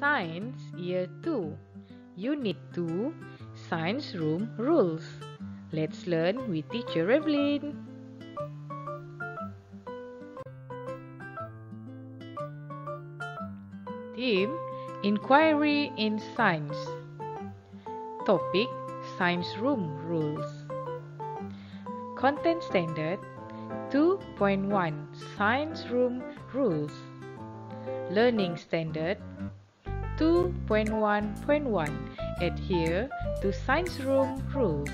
Science Year 2 Unit 2 Science Room Rules. Let's learn with teacher Revylin. Theme Inquiry in Science. Topic Science Room Rules. Content Standard 2.1 Science Room Rules. Learning Standard 2.1.1 Adhere to Science Room Rules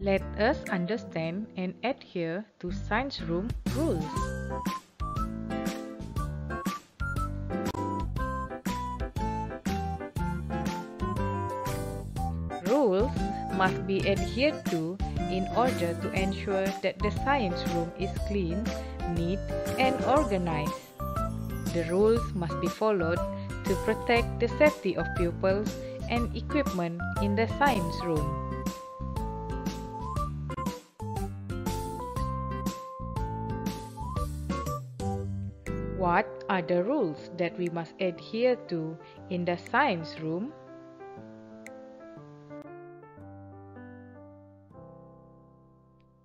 Let us understand and adhere to Science Room Rules. Rules must be adhered to in order to ensure that the science room is clean, neat, and organized. The rules must be followed to protect the safety of pupils and equipment in the science room. What are the rules that we must adhere to in the science room?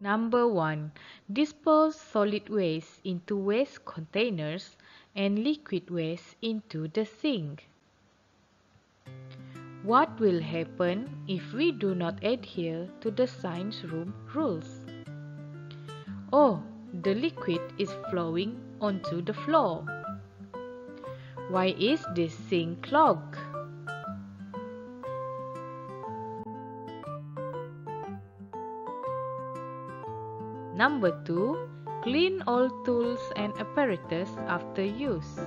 Number 1. Dispose solid waste into waste containers and liquid waste into the sink. What will happen if we do not adhere to the science room rules? Oh, the liquid is flowing onto the floor. Why is this sink clogged? Number 2. Clean all tools and apparatus after use.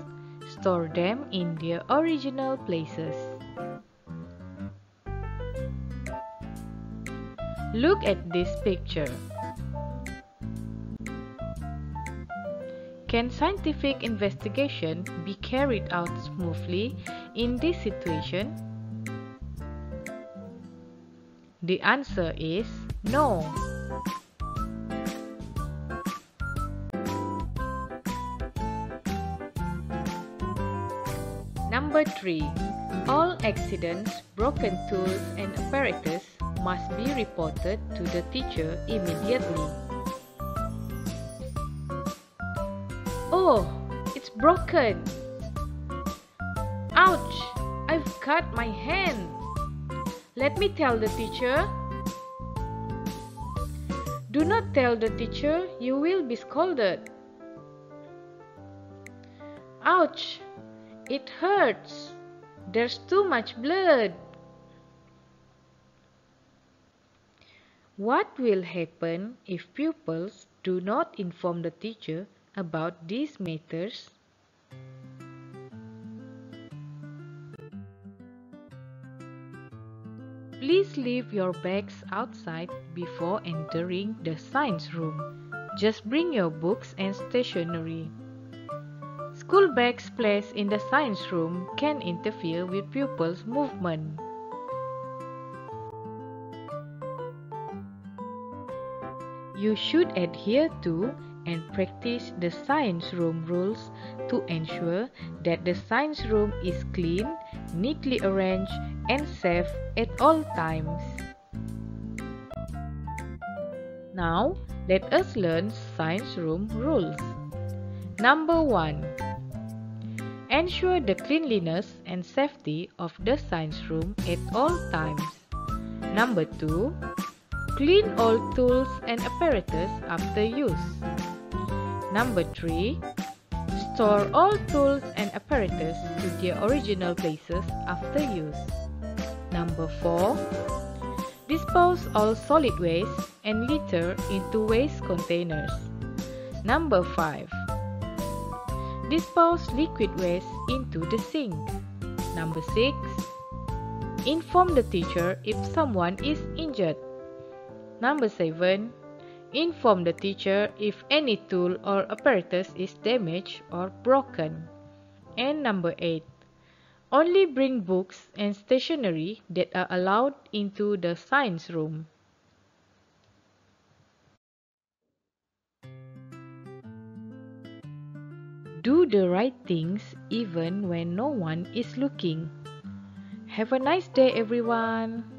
Store them in their original places. Look at this picture. Can scientific investigation be carried out smoothly in this situation? The answer is no. Number 3. All accidents, broken tools and apparatus must be reported to the teacher immediately. Oh, it's broken. Ouch! I've cut my hand. Let me tell the teacher. Do not tell the teacher, you will be scolded. Ouch! It hurts. There's too much blood. What will happen if pupils do not inform the teacher about these matters? Please leave your bags outside before entering the science room. Just bring your books and stationery. School bags placed in the science room can interfere with pupils' movement. You should adhere to and practice the science room rules to ensure that the science room is clean, neatly arranged, and safe at all times. Now, let us learn science room rules. Number 1. Ensure the cleanliness and safety of the science room at all times. Number 2. Clean all tools and apparatus after use. Number 3. Store all tools and apparatus to their original places after use. Number 4. Dispose all solid waste and litter into waste containers. Number 5. Dispose liquid waste into the sink. Number 6. Inform the teacher if someone is injured. Number 7. Inform the teacher if any tool or apparatus is damaged or broken. And number 8. Only bring books and stationery that are allowed into the science room. Do the right things even when no one is looking. Have a nice day, everyone.